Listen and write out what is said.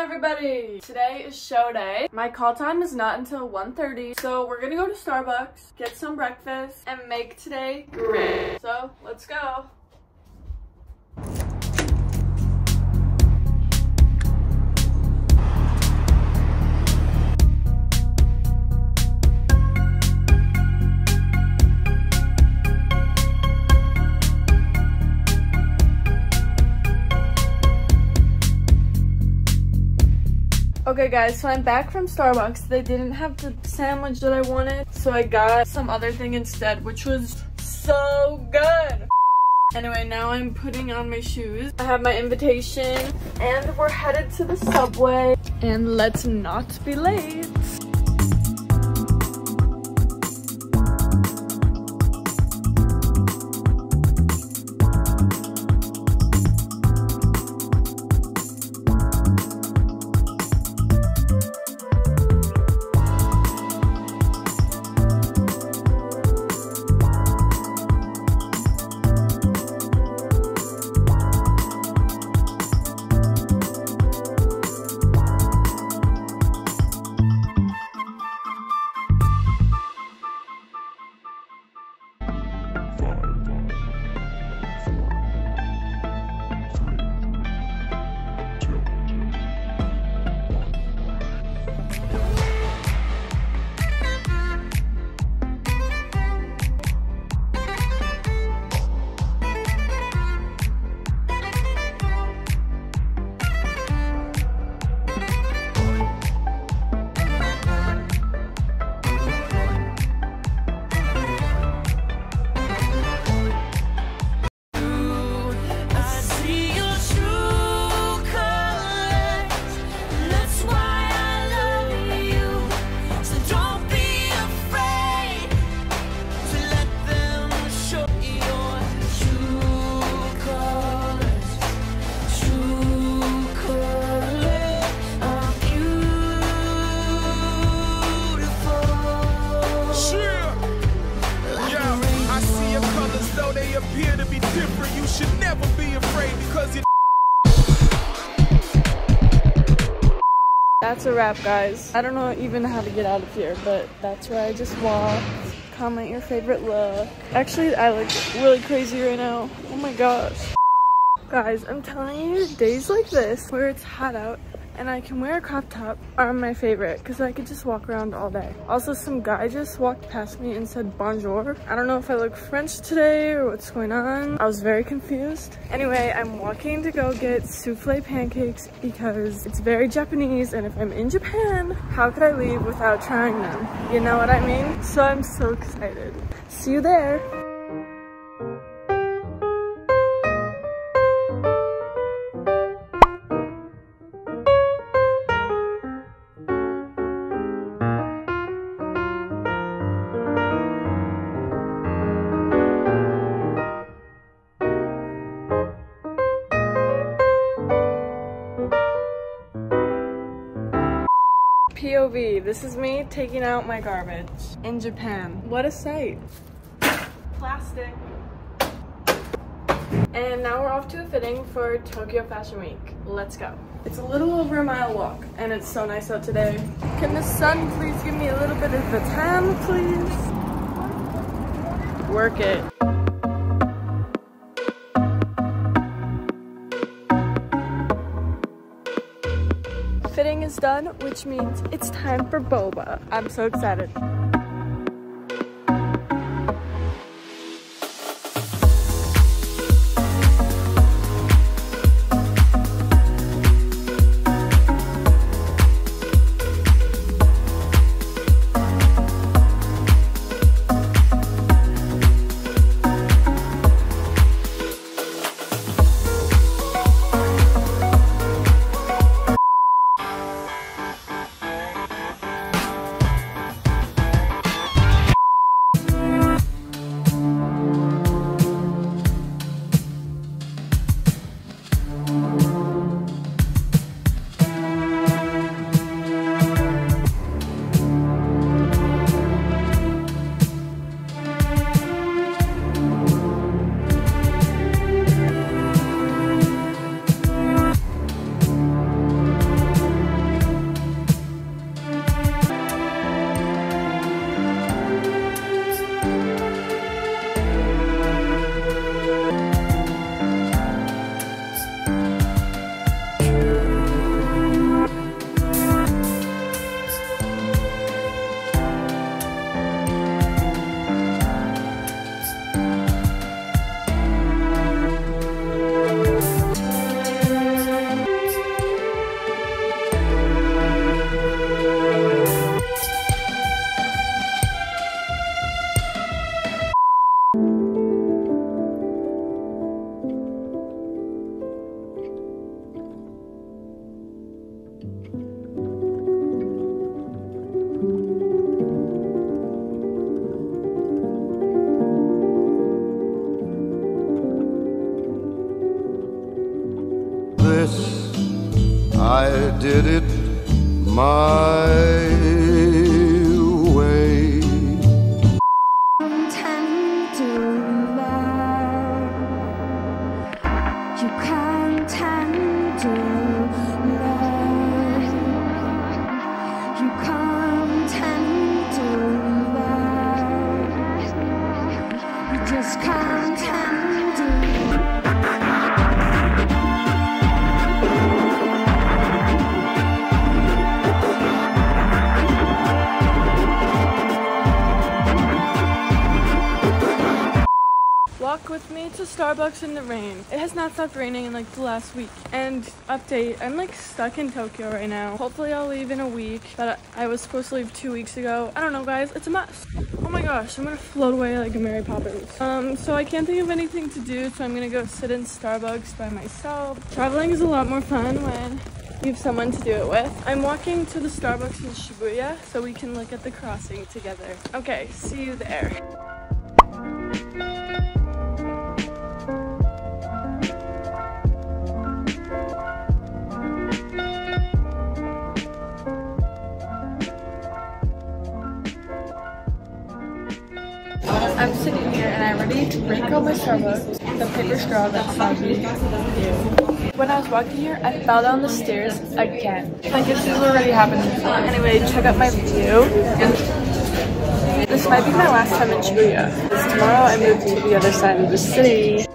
everybody! Today is show day. My call time is not until 1.30, so we're gonna go to Starbucks, get some breakfast, and make today great. So, let's go. Okay guys, so I'm back from Starbucks. They didn't have the sandwich that I wanted, so I got some other thing instead, which was so good. Anyway, now I'm putting on my shoes. I have my invitation, and we're headed to the subway. And let's not be late. That's a wrap, guys. I don't know even how to get out of here, but that's where I just walked. Comment your favorite look. Actually, I look really crazy right now. Oh my gosh. Guys, I'm telling you, days like this, where it's hot out, and I can wear a crop top are my favorite because I could just walk around all day. Also, some guy just walked past me and said bonjour. I don't know if I look French today or what's going on. I was very confused. Anyway, I'm walking to go get souffle pancakes because it's very Japanese and if I'm in Japan, how could I leave without trying them? You know what I mean? So I'm so excited. See you there. POV, this is me taking out my garbage in Japan. What a sight. Plastic. And now we're off to a fitting for Tokyo Fashion Week. Let's go. It's a little over a mile walk and it's so nice out today. Can the sun please give me a little bit of a tan, please? Work it. Is done, which means it's time for boba. I'm so excited. This. I did it my way. Tend to love. You can't tend Starbucks in the rain. It has not stopped raining in like the last week. And update, I'm like stuck in Tokyo right now. Hopefully I'll leave in a week, but I was supposed to leave two weeks ago. I don't know guys, it's a mess. Oh my gosh, I'm gonna float away like a Mary Poppins. Um, so I can't think of anything to do, so I'm gonna go sit in Starbucks by myself. Traveling is a lot more fun when you have someone to do it with. I'm walking to the Starbucks in Shibuya so we can look at the crossing together. Okay, see you there. I already drank all my Starbucks. The paper straw that's soggy. When I was walking here, I fell down the stairs again. I guess this already happened before. Anyway, check out my view. This might be my last time in Shibuya. Tomorrow I move to the other side of the city.